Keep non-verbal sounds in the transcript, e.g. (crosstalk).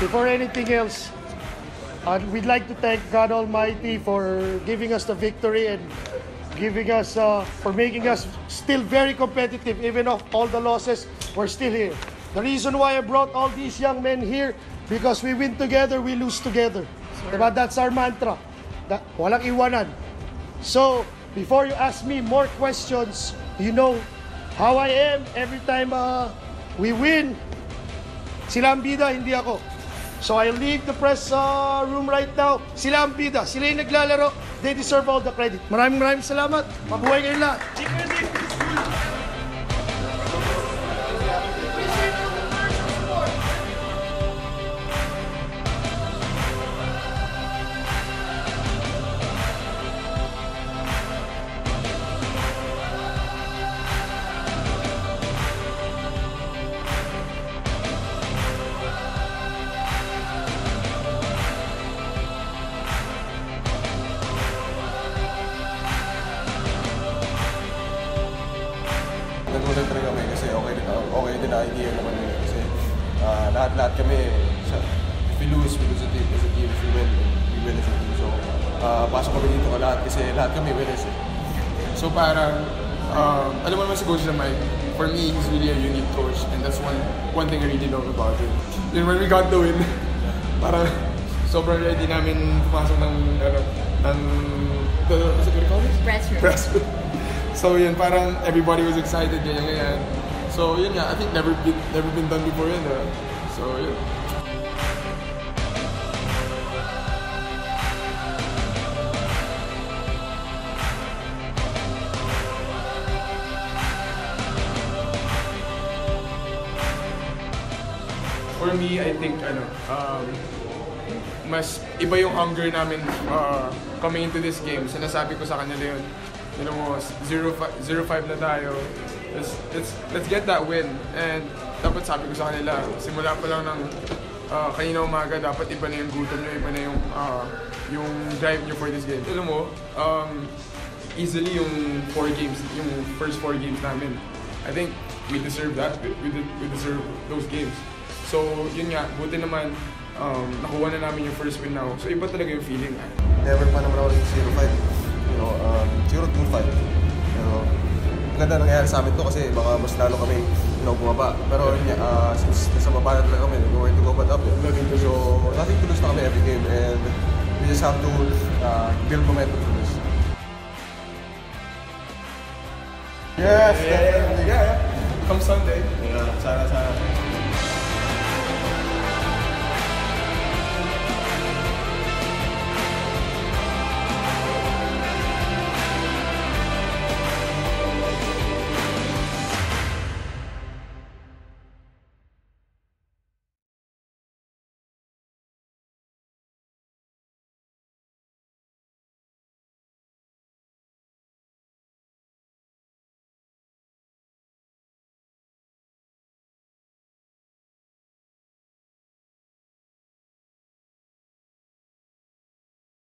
before anything else, uh, we'd like to thank God Almighty for giving us the victory and giving us, uh, for making us still very competitive, even of all the losses, we're still here. The reason why I brought all these young men here, because we win together, we lose together. Diba? That's our mantra. That, walang iwanan. So, before you ask me more questions, you know how I am every time uh, we win. Sila ang bida, hindi ako. So I leave the press uh, room right now. Sila ang bida, sila yung naglalaro. They deserve all the credit. Maraming maraming salamat. Mabuhay kayo lahat. Nagulat rin kami kasi okay din, okay din na idea naman yun. Kasi ah, lahat-lahat kami, sa, if we lose, we lose a team. As a team, if we win, we win as a team. So, ah, pasok kami dito ka lahat kasi lahat kami winners eh. So parang, um, alam mo naman si Coach Lamay, for me, he's really a unique coach and that's one one thing I really love about him. Then when we got the win, (laughs) parang sobrang ready namin pumasok ng, ano, ng, the, what's it called? Press room. Press room. So yun, parang everybody was excited, ganyan, ganyan. So yun nga, I think never been, never been done before yun. ah. So yun. For me, I think ano, um, mas iba yung hunger namin uh, coming into this game. Sinasabi ko sa kanila yun. You know, 0-5 na tayo. Let's, let's, let's get that win. And dapat sabi ko sa kanila, simula pa lang ng uh, kanina umaga, dapat iba na yung gutom nyo, iba na yung, uh, yung drive nyo for this game. Alam mo, um, easily yung four games, yung first four games namin. I think we deserve that. We, we, de- we deserve those games. So, yun nga, buti naman, um, nakuha na namin yung first win now. So, iba talaga yung feeling. Never pa naman ako naging 0-5. You know, um, 0-2-5. Pero, maganda nangyayari sa amin to kasi baka mas lalo kami, you know, bumaba. Pero uh, since nasa baba na talaga kami, we're going to go back up. Lose. So, nothing to lose na kami every game and we just have to uh, build momentum from this. Yes! Yeah, yeah, yeah. Come Sunday. Yeah, sana, sana.